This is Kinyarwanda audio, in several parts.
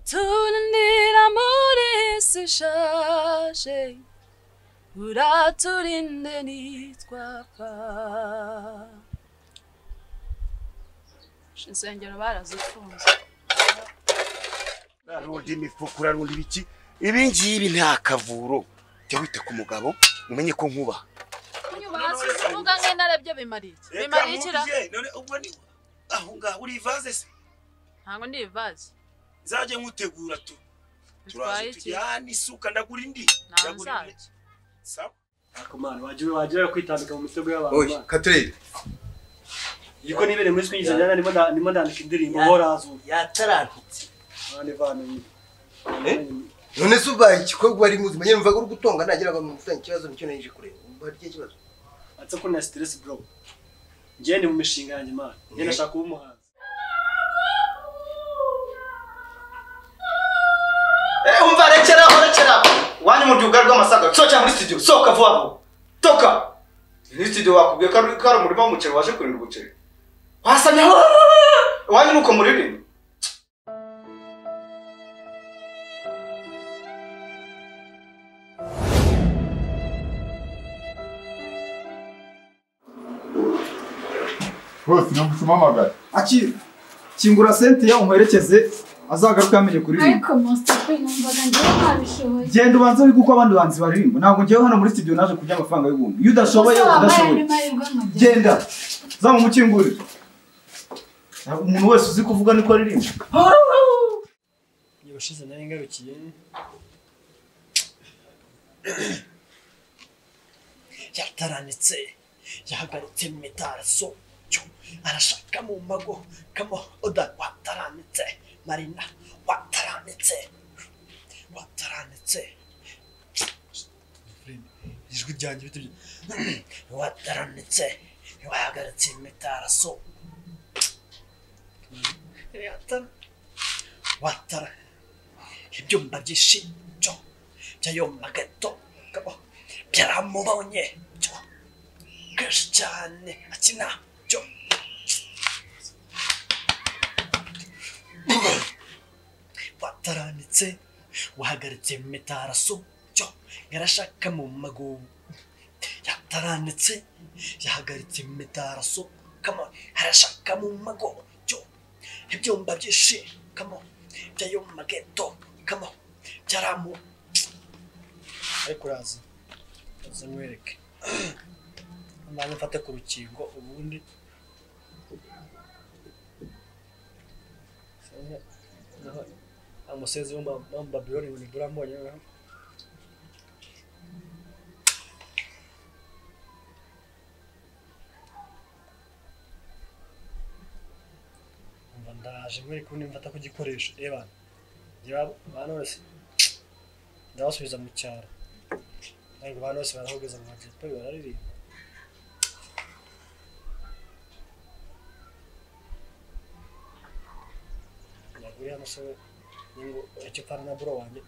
uratunanira muri isi ishaje uraturinde nitwapfa insengero barazifunze urarundi imifuka urarundi ibiki ibi ngibi nta kavuro jya wita ku mugabo umenye ko nkubaha uvuga nk'intare byo bimariye iki bimariye none ubwo ni aho ngaho uri ivaze se ntabwo ndi ivaze nzajye nkutegura tu. Turaje iki? tujyane isuka ndagura indi. Ndagura indi. sawa akomana wagiye wagiye kwitambika mu mitego y'abantu oya katurebe yiko nibereye muri swingiza njyana ndimo ndimo ndandika indirimbo horazu yatarantutse none vana Eh? none se ubaye igikorwa ari muzima nyine mvaga uri gutonga nagira ngo mufitanye ikibazo ni cyo naje kureba. Umva kibazo atse ko na stress bro. Njye ndi mu mishinga yanjye mana njye ndashaka kuba umuhanzi rekera aho rekera aho wanyu mu rwuga rw'amasaga sohoka muri studio sohoka vuba vuba toka muri studio wakubwiye ko ari umurima w'umuceri waje kurinda umuceri wasamye aho wanyu nuko muririmba rwose niyo umuhamagara akiri kingura sentiya umuherekeze. Azagaruke yamenye kuririmba. Ariko P numvaga njyewe ntabishoboye genda ubanze wige uko abandi bahanzi baririmba. Ntabwo njyewe hano muri studio naje kurya amafaranga y'ubuntu. Iyo udashoboye udashoboye. genda zamumukingurire umuntu wese uzi kuvuga niko aririmba. Iyo ushize nari ngarukiye. Yataranitse yahagaritse mu mitaraso arashaka mu mago kamo oda wataranitse. Marina wataranitse wataranitse ijwi ryanjye bite wataranitse wahagaritse mu mitaraso Yatara- watara ibyumba by'ishinjo by'ayo magato kabo. Byaramubonye. Kenshi cyane akina. Wataranitse wahagaritse mu mitaraso byo yarashaka mu magubu yataranitse yahagaritse mu mitaraso kamo arashaka mu mago. Byo ibyumba byinshi. Kamo by'ayo mageto. Kamo byaramu. Ariko uraza uza nkwereke mfate ku rukingo ubundi amusezi w'amababironi ngo nibura mbonye noneho umva ndaje nkwereke ubundi mfata ku gikoresho reba abantu bose ndabasubiza mu cyaro ntabwo abantu bose barahugeza mu majipo bararirimba uriya musore ekipara na buro wanjye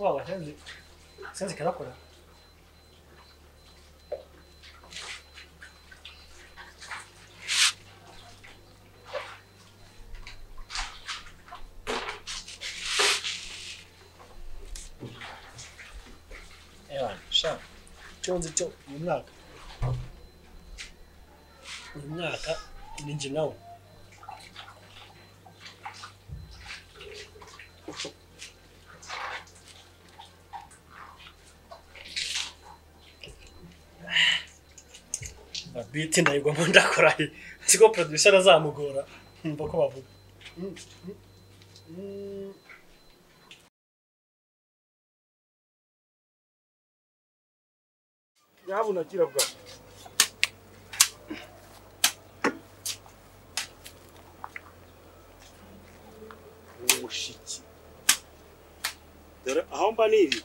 와, 센스, 센스 개나코네. Cyo nzi cyo uyu mwaka uyu mwaka ni njye nawe biti ndayigwamo ndakoraye siko producer azamugora mva ko bavuga. Nyabuna gira bwa umushiki. Dore aho mba niri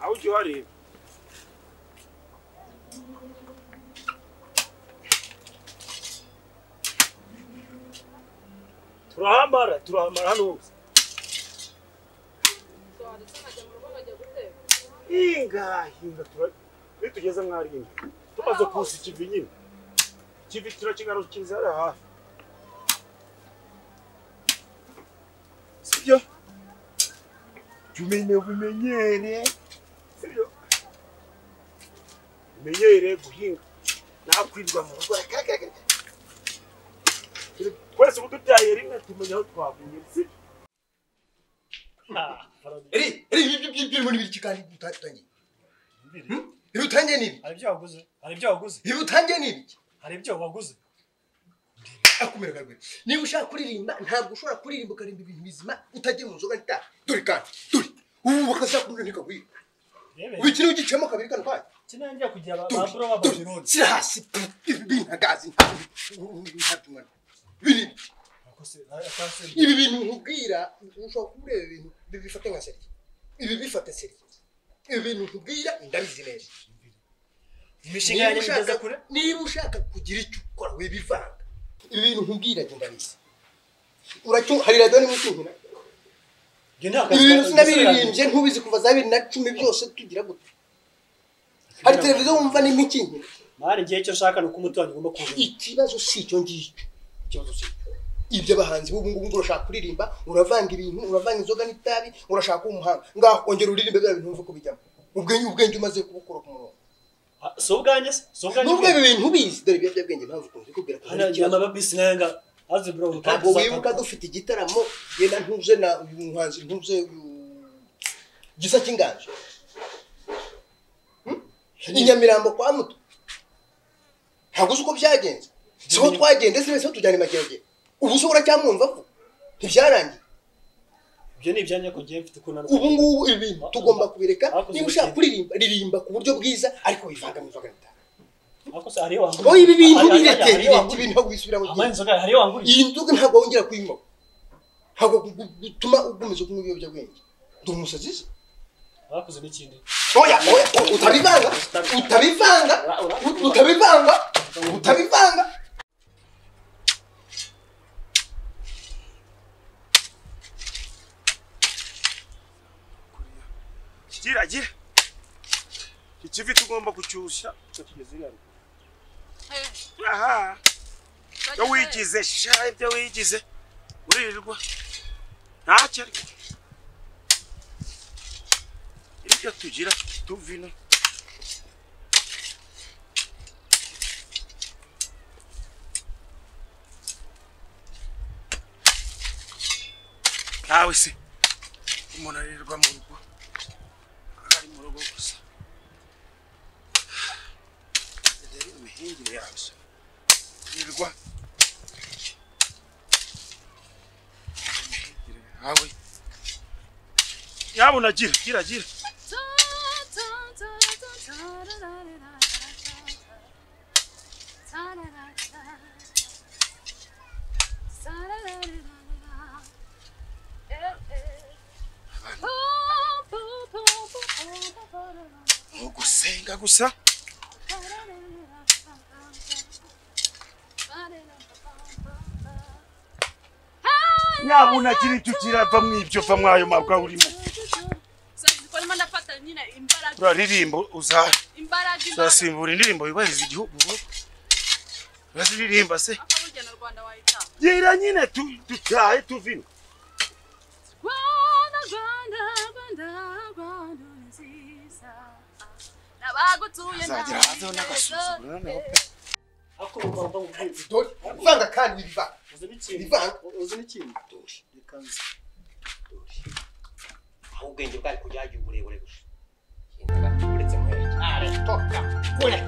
aho ujya uhareba turahamara turahamara hano hose hinga hinga tura nitugeze mwarinda tumaze kusa ikivi nyine ikivi turakigarukiriza hariya hafi sibyo tumenye ubimenyere sibyo umenyere guhinga nakwirirwa mu rugo twese ubu dutaye rimwe tumenya aho twavuye sibyo eri eri ibyo ibyo ibyo muri biki kandi utatangiye ibi utangiye ni hari ibyo waguze? Hari ibyo waguze? Ibi utangiye ni ibiki hari ibyo waguze? Akumira karwe niba ushaka kuririmba ntabwo ushobora kuririmba ukaririmba ibintu bizima utagiye mu nzoga n'itabi dore kandi dore. Ubu bakazakunda ntikagwira niba ugiciyemo kabiri kano kanya kinangira kugira dore b'ababironi shyira hasi ibi bintagazi ntabwo biri ibi bintu nkubwira ushobora kuba ureba ibintu bibifate nka seri ibi bifate seri ibi bintu nkubwira ndabizi neza imishinga yanjye igeze ushaka- kure? Niba ushaka kugira icyo ukora wibivanga ibi bintu nkubwira njye ndabizi uracyo hari radiyo nta ibi bintu sinabiririmbye ntubizi kuva za bibiri na cumi byose tugira gute? Hari televiziyo wumva ni nk'ikinkina mari igihe cyo nshaka ni uko umuturanyi ugomba kuza ikibazo si icyo ngicyo. Ikibazo si icyo. Ibyo abahanzi b'ubu ngubu urashaka kuririmba uravanga ibintu uravanga inzoga n'itabi urashaka kuba umuhanga. Ngaho ongera uririmbe biriya bintu wumva ko bijyamo. Ubwenge ubwenge umaze kubukura ku murongo. Si ubwanjye si ubwanjye nubwo ibi bintu ubizi dore ibiyobyabwenge mpamvu ukunze kubwira ko hari ikibazo amabisi nayenga azi bro ntabwo wibuka dufite igitaramo genda ntuze na uyu muhanzi ntuze uyu gisa cy'inganje Hmm? i nyamirambo kwa muto. Ntabwo uzi uko byagenze? Siho twagenze si wese tujyana imageragere ubu se uracyamwumva ko ntibyarangiye. Ibyo ni ibyanjye ko ngiye mfite ukuntu ubu ngubu ibi tugomba kubireka niba ushaka kuririmba ririmba ku buryo bwiza ariko wivanga mu wangurije oh ibi bintu bireke bireke ibintu ntabwo wisubiramo iyi nzoga ntabwo wongera kuyinywa ntabwo gu- gu- gutuma ukomeza kunywa ibiyobyabwenge. Ndi umusazi se. Bakoze n'ikindi. Oya oya utabivanga utabivanga. utabivanga utabivanga. Gira ikivi tugomba kucyushya tukigeze iriya aha ibyo wigize sha ibyo wigize uririrwa ntacyo ariko ibyo tugira tuvino nawe se umuntu aririrwa mu rugo ari mu rugo gusa rero imihingire yawe se yirirwa imihingire yawe yabona gira gira gira ugusenga gusa. Yabona gira icyo kirava mu ibyo va muri ayo mabwa urimo. Uraririmba uzasimbura indirimbo yubahiriza igihugu uraziririmba se. Gira nyine dutahe tuvino. Azagira hanze n'agasuzuguro noneho pe dore uvanga kandi wibivanga uzi n'ikindi Bivanga. uzi n'ikindi dore reka nzi aho ubwenge bwari kujya hagira uburebure gusa uretse muhereke aretoka kure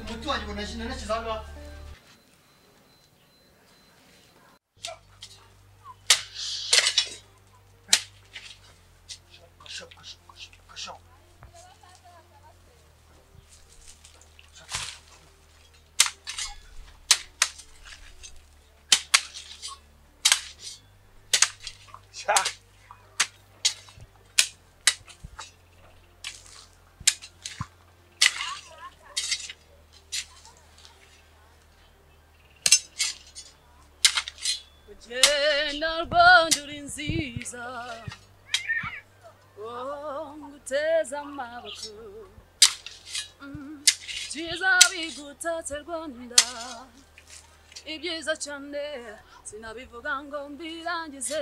umuti wanjye ubona nashyize aha nziza oh, nguteze amaboko. Mm, byiza bigutatse rwanda. Ibyiza cyane sinabivuga ngo mbirangize.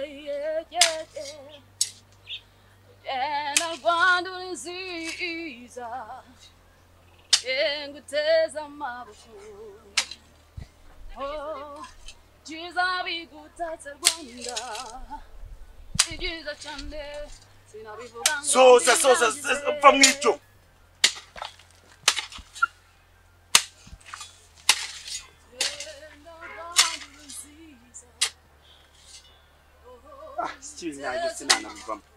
Genda rwanda uri nziza. Nguteze amaboko. Oh, byiza bigutatse rwanda Souza, Souza, va mwicho. Ah, still na, just na na mvamba.